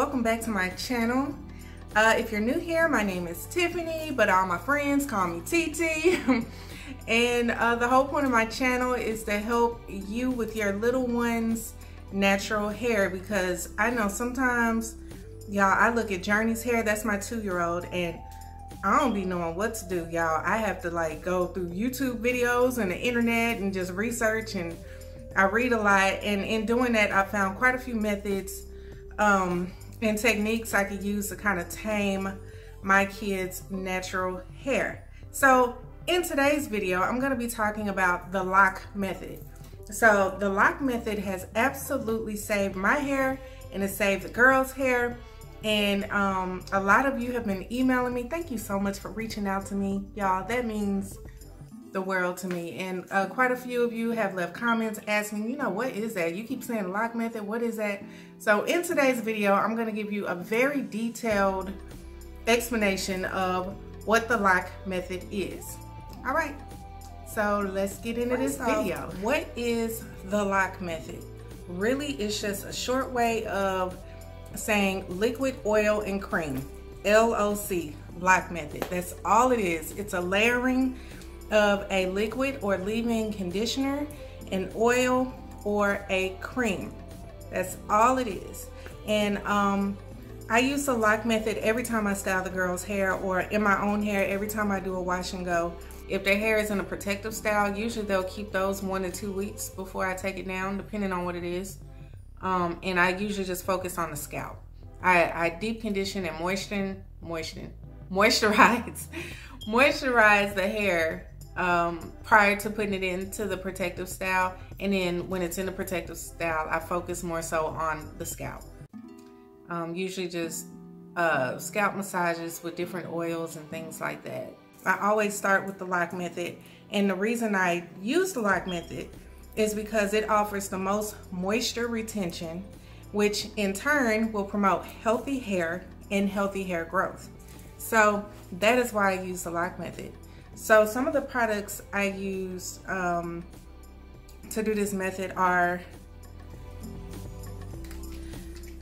welcome back to my channel. Uh, if you're new here my name is Tiffany but all my friends call me TT and uh, the whole point of my channel is to help you with your little ones natural hair because I know sometimes y'all I look at Journey's hair that's my two-year-old and I don't be knowing what to do y'all. I have to like go through YouTube videos and the internet and just research and I read a lot. And in doing that I found quite a few methods um, and techniques I could use to kind of tame my kids natural hair. So in today's video I'm going to be talking about the lock method. So the lock method has absolutely saved my hair and it saved the girls hair and um, a lot of you have been emailing me. Thank you so much for reaching out to me y'all. That means the world to me. And uh, quite a few of you have left comments asking, you know, what is that? You keep saying lock method, what is that? So in today's video, I'm gonna give you a very detailed explanation of what the lock method is. All right, so let's get into this video. What is the lock method? Really, it's just a short way of saying liquid oil and cream, LOC, lock method. That's all it is. It's a layering of a liquid or leave-in conditioner, an oil, or a cream. That's all it is. And um, I use the lock method every time I style the girls' hair or in my own hair every time I do a wash and go. If their hair is in a protective style, usually they'll keep those one to two weeks before I take it down, depending on what it is. Um, and I usually just focus on the scalp. I, I deep condition and moisten, moisten, moisturize, moisturize the hair um, prior to putting it into the protective style. And then when it's in the protective style, I focus more so on the scalp. Um, usually just uh, scalp massages with different oils and things like that. I always start with the lock method. And the reason I use the lock method is because it offers the most moisture retention, which in turn will promote healthy hair and healthy hair growth. So that is why I use the lock method. So some of the products I use um, to do this method are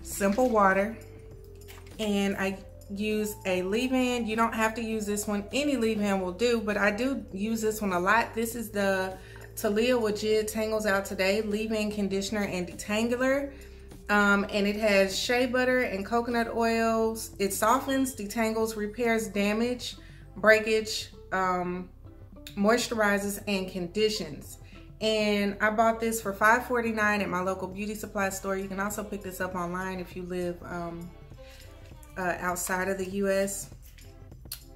simple water and I use a leave-in. You don't have to use this one. Any leave-in will do, but I do use this one a lot. This is the Taliah Waajid Tangles Out Today leave-in conditioner and detangler. Um, and it has shea butter and coconut oils. It softens, detangles, repairs damage, breakage, um, moisturizes and conditions. And I bought this for $5.49 at my local beauty supply store. You can also pick this up online if you live um, uh, outside of the U.S.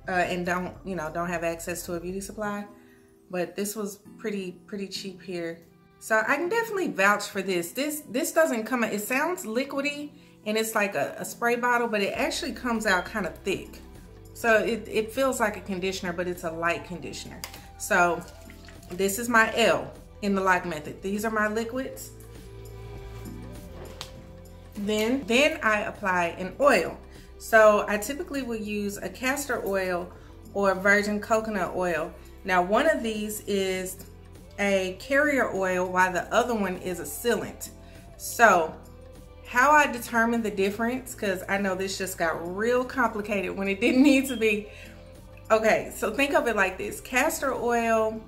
Uh, and don't, you know, don't have access to a beauty supply. But this was pretty, pretty cheap here. So I can definitely vouch for this. This this doesn't come, it sounds liquidy and it's like a, a spray bottle, but it actually comes out kind of thick. So it, it feels like a conditioner, but it's a light conditioner. So this is my L in the lock method. These are my liquids. Then, then I apply an oil. So I typically will use a castor oil or virgin coconut oil. Now one of these is a carrier oil while the other one is a sealant. So how I determine the difference, because I know this just got real complicated when it didn't need to be. Okay, so think of it like this. Castor oil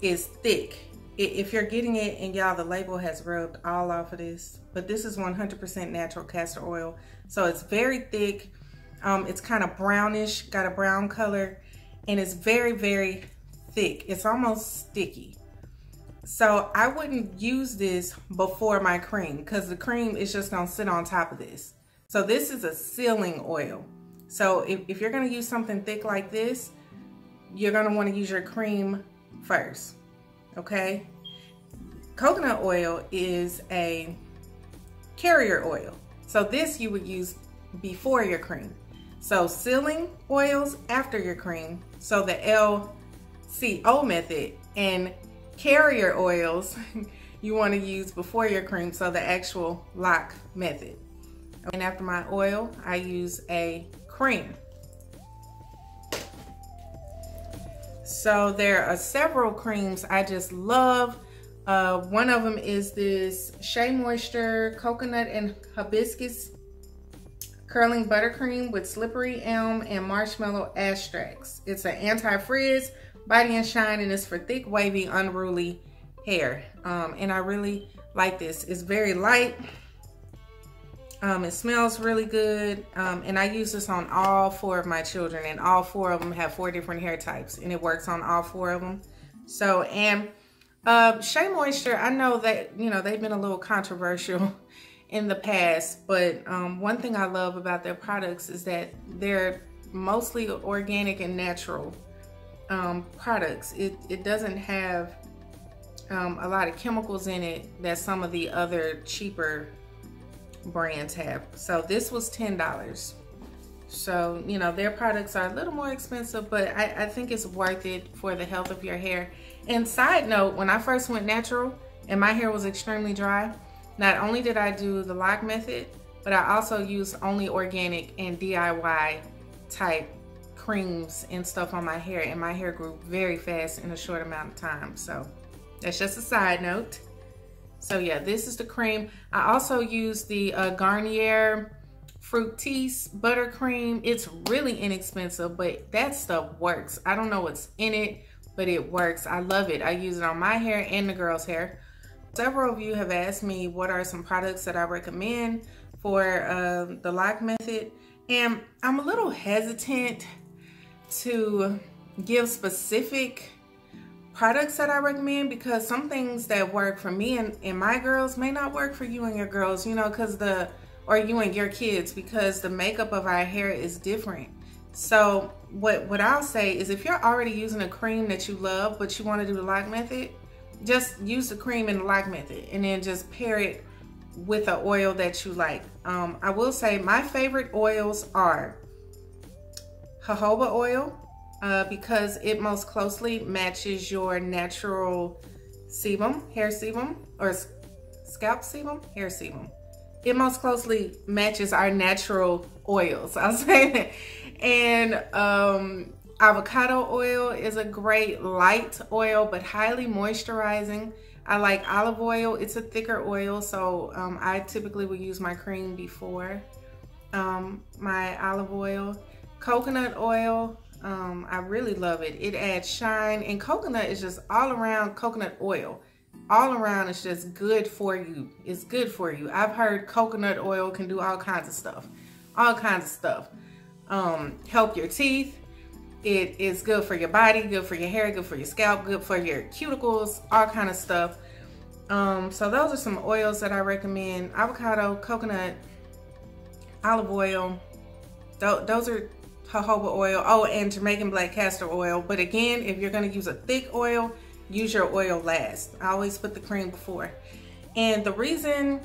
is thick. If you're getting it, and y'all, the label has rubbed all off of this, but this is 100% natural castor oil. So it's very thick. Um, it's kind of brownish, got a brown color, and it's very, very thick. It's almost sticky. So I wouldn't use this before my cream because the cream is just gonna sit on top of this. So this is a sealing oil. So if, if you're gonna use something thick like this, you're gonna wanna use your cream first, okay? Coconut oil is a carrier oil. So this you would use before your cream. So sealing oils after your cream. So the LCO method and carrier oils you want to use before your cream, so the actual lock method. And after my oil, I use a cream. So there are several creams I just love. Uh, one of them is this Shea Moisture Coconut and Hibiscus curling buttercream with slippery elm and marshmallow extracts. It's an anti-frizz, body and shine, and it's for thick, wavy, unruly hair. Um, and I really like this. It's very light. Um, it smells really good. Um, and I use this on all four of my children and all four of them have four different hair types and it works on all four of them. So, and uh, Shea Moisture, I know that, you know, they've been a little controversial in the past, but um, one thing I love about their products is that they're mostly organic and natural um, products. It, it doesn't have um, a lot of chemicals in it that some of the other cheaper brands have. So this was $10. So, you know, their products are a little more expensive, but I, I think it's worth it for the health of your hair. And side note, when I first went natural and my hair was extremely dry, not only did I do the lock method, but I also used only organic and DIY type creams and stuff on my hair and my hair grew very fast in a short amount of time. So that's just a side note. So yeah, this is the cream. I also use the uh, Garnier Fructis Buttercream. It's really inexpensive, but that stuff works. I don't know what's in it, but it works. I love it. I use it on my hair and the girl's hair. Several of you have asked me what are some products that I recommend for uh, the lock method. And I'm a little hesitant to give specific products that I recommend because some things that work for me and, and my girls may not work for you and your girls, you know, because the, or you and your kids, because the makeup of our hair is different. So what, what I'll say is if you're already using a cream that you love, but you want to do the lock method, just use the cream in the lock method and then just pair it with an oil that you like. Um, I will say my favorite oils are jojoba oil, uh, because it most closely matches your natural sebum, hair sebum, or scalp sebum, hair sebum. It most closely matches our natural oils, I'll say that. And um, avocado oil is a great light oil, but highly moisturizing. I like olive oil. It's a thicker oil, so um, I typically will use my cream before um, my olive oil. Coconut oil, um, I really love it. It adds shine and coconut is just all around coconut oil. All around it's just good for you. It's good for you. I've heard coconut oil can do all kinds of stuff. All kinds of stuff. Um, help your teeth. It is good for your body, good for your hair, good for your scalp, good for your cuticles, all kind of stuff. Um, so those are some oils that I recommend. Avocado, coconut, olive oil. Th those are jojoba oil. Oh, and Jamaican black castor oil. But again, if you're going to use a thick oil, use your oil last. I always put the cream before. And the reason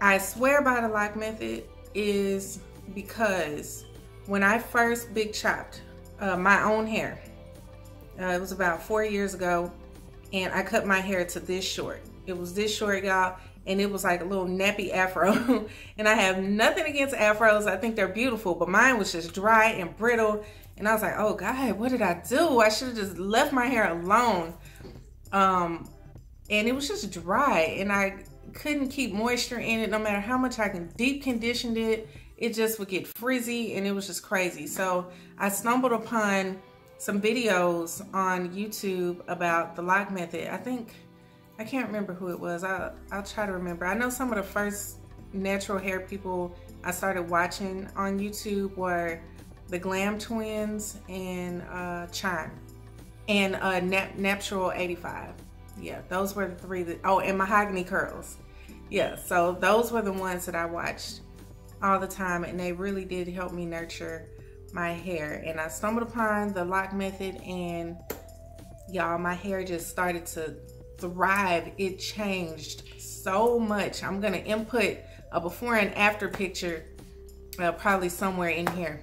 I swear by the lock method is because when I first big chopped uh, my own hair, uh, it was about four years ago, and I cut my hair to this short. It was this short, y'all, and it was like a little nappy afro. and I have nothing against afros. I think they're beautiful, but mine was just dry and brittle. And I was like, oh God, what did I do? I should have just left my hair alone. Um, and it was just dry and I couldn't keep moisture in it no matter how much I can deep conditioned it. It just would get frizzy and it was just crazy. So I stumbled upon some videos on YouTube about the lock method. I think I can't remember who it was. I'll, I'll try to remember. I know some of the first natural hair people I started watching on YouTube were the GlamTwinz and uh, Chime and uh, Naptural85. Yeah, those were the three that, oh, and Mahogany Curls. Yeah, so those were the ones that I watched all the time and they really did help me nurture my hair. And I stumbled upon the lock method and y'all, my hair just started to thrive. It changed so much. I'm gonna input a before and after picture uh, probably somewhere in here.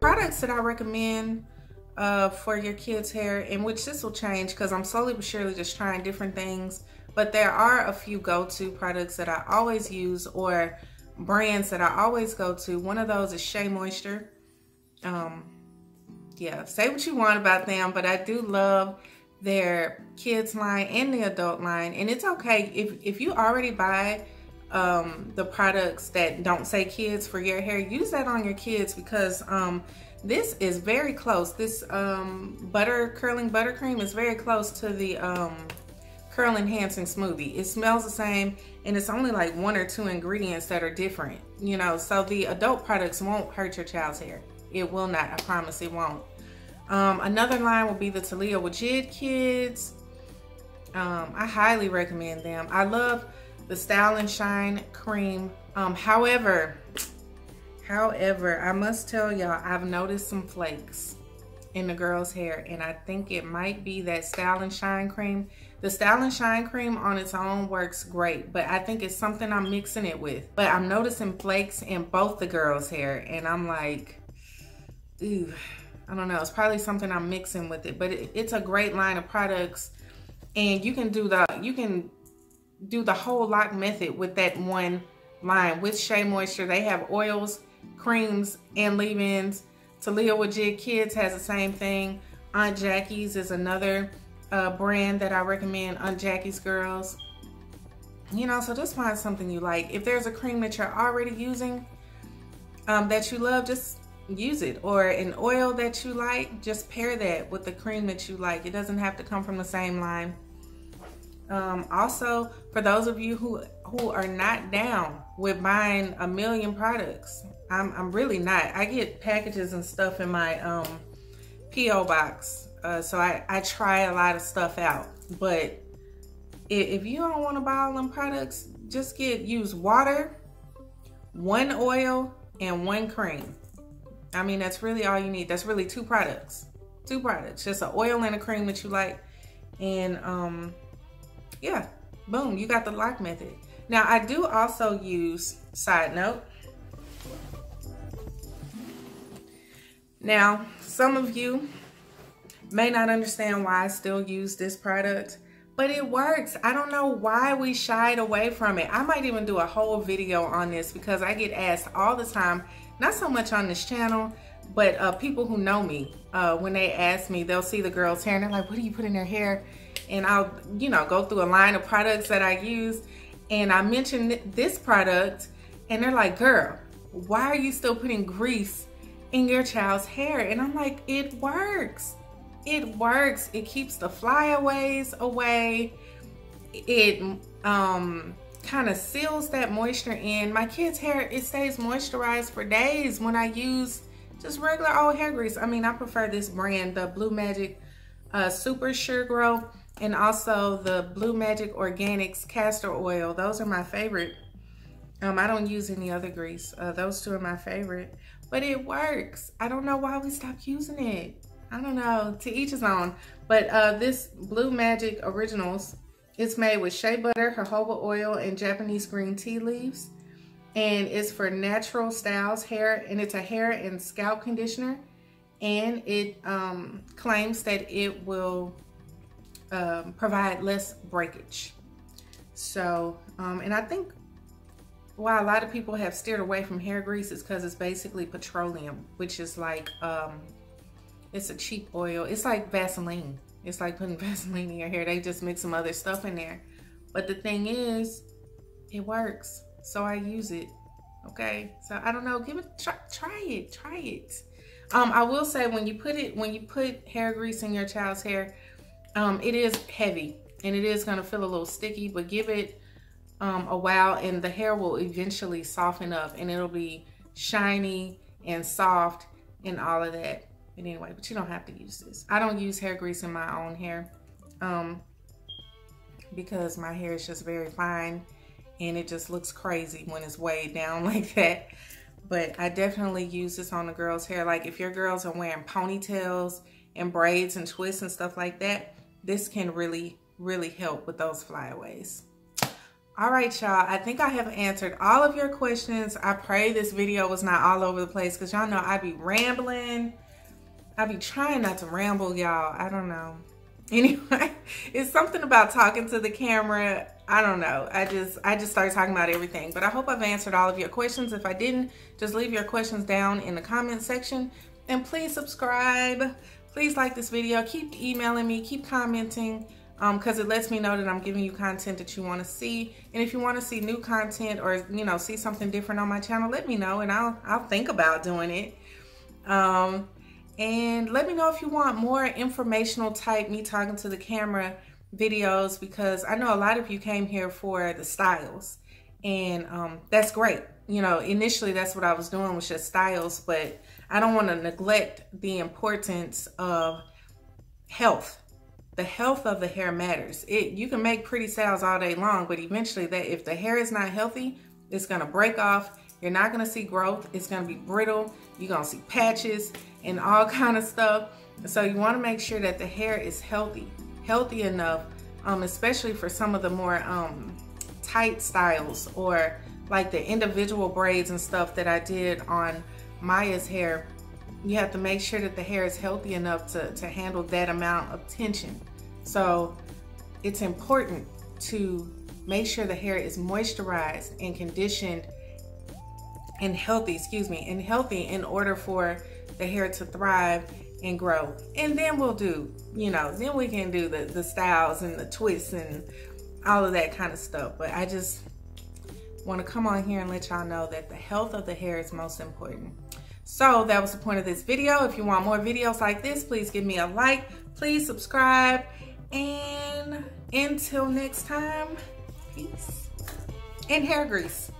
Products that I recommend uh, for your kids' hair, in which this will change because I'm slowly but surely just trying different things. But there are a few go-to products that I always use or brands that I always go to. One of those is Shea Moisture. Um, yeah, say what you want about them, but I do love their kids line and the adult line. And it's okay if, if you already buy um, the products that don't say kids for your hair, use that on your kids because um, this is very close. This um, butter curling buttercream is very close to the um, curl enhancing smoothie. It smells the same and it's only like one or two ingredients that are different, you know, so the adult products won't hurt your child's hair. It will not, I promise it won't. Um, another line will be the Taliah Waajid Kids. Um, I highly recommend them. I love the Style and Shine Cream. Um, however, however, I must tell y'all, I've noticed some flakes in the girl's hair and I think it might be that Style and Shine Cream. The Style and Shine Cream on its own works great, but I think it's something I'm mixing it with. But I'm noticing flakes in both the girls' hair and I'm like, ooh, I don't know. It's probably something I'm mixing with it, but it, it's a great line of products. And you can do the, you can do the whole lock method with that one line with Shea Moisture. They have oils, creams, and leave-ins. Taliah Waajid Kids has the same thing. Aunt Jackie's is another uh, brand that I recommend, Aunt Jackie's Girls. You know, so just find something you like. If there's a cream that you're already using um, that you love, just use it or an oil that you like just pair that with the cream that you like it doesn't have to come from the same line um, also for those of you who who are not down with buying a million products I'm, I'm really not I get packages and stuff in my um, PO box uh, so I, I try a lot of stuff out but if you don't want to buy all them products just get use water one oil and one cream I mean, that's really all you need. That's really two products. Two products. Just an oil and a cream that you like. And um, yeah, boom, you got the lock method. Now, I do also use, side note, now, some of you may not understand why I still use this product, but it works. I don't know why we shied away from it. I might even do a whole video on this because I get asked all the time, not so much on this channel, but uh, people who know me, uh, when they ask me, they'll see the girl's hair and they're like, what do you put in their hair? And I'll, you know, go through a line of products that I use. And I mention this product and they're like, girl, why are you still putting grease in your child's hair? And I'm like, it works. It works. It keeps the flyaways away. It um, kind of seals that moisture in. My kid's hair, it stays moisturized for days when I use just regular old hair grease. I mean, I prefer this brand, the Blue Magic uh, Super Sure Gro, and also the Blue Magic Organics Castor Oil. Those are my favorite. Um, I don't use any other grease. Uh, those two are my favorite, but it works. I don't know why we stopped using it. I don't know, to each his own. But uh, this Blue Magic Originals it's made with shea butter, jojoba oil, and Japanese green tea leaves. And it's for natural styles hair, and it's a hair and scalp conditioner. And it um, claims that it will um, provide less breakage. So, um, and I think why a lot of people have steered away from hair grease is because it's basically petroleum, which is like, um, it's a cheap oil. It's like Vaseline. It's like putting Vaseline in your hair. They just mix some other stuff in there. But the thing is, it works. So I use it. Okay. So I don't know. Give it try, try it. Try it. Um, I will say when you put it when you put hair grease in your child's hair, um, it is heavy and it is gonna feel a little sticky, but give it um, a while and the hair will eventually soften up and it'll be shiny and soft and all of that. But anyway, but you don't have to use this. I don't use hair grease in my own hair um, because my hair is just very fine and it just looks crazy when it's weighed down like that. But I definitely use this on the girls' hair. Like if your girls are wearing ponytails and braids and twists and stuff like that, this can really, really help with those flyaways. All right, y'all. I think I have answered all of your questions. I pray this video was not all over the place because y'all know I be rambling I be trying not to ramble, y'all. I don't know. Anyway, it's something about talking to the camera. I don't know. I just I just started talking about everything. But I hope I've answered all of your questions. If I didn't, just leave your questions down in the comment section. And please subscribe. please like this video. Keep emailing me, keep commenting because um, it lets me know that I'm giving you content that you want to see. And if you want to see new content or, you know, see something different on my channel, let me know and I'll, I'll think about doing it. Um, and let me know if you want more informational type, me talking to the camera videos because I know a lot of you came here for the styles and um, that's great. You know, initially that's what I was doing was just styles, but I don't want to neglect the importance of health the health of the hair matters. It you can make pretty styles all day long, but eventually that if the hair is not healthy, it's gonna break off. You're not gonna see growth. It's gonna be brittle. You're gonna see patches and all kind of stuff. So you wanna make sure that the hair is healthy, healthy enough, um, especially for some of the more um, tight styles or like the individual braids and stuff that I did on Maya's hair you have to make sure that the hair is healthy enough to, to handle that amount of tension. So it's important to make sure the hair is moisturized and conditioned and healthy, excuse me, and healthy in order for the hair to thrive and grow. And then we'll do, you know, then we can do the, the styles and the twists and all of that kind of stuff. But I just want to come on here and let y'all know that the health of the hair is most important. So that was the point of this video. If you want more videos like this, please give me a like. Please subscribe. And until next time, peace and hair grease.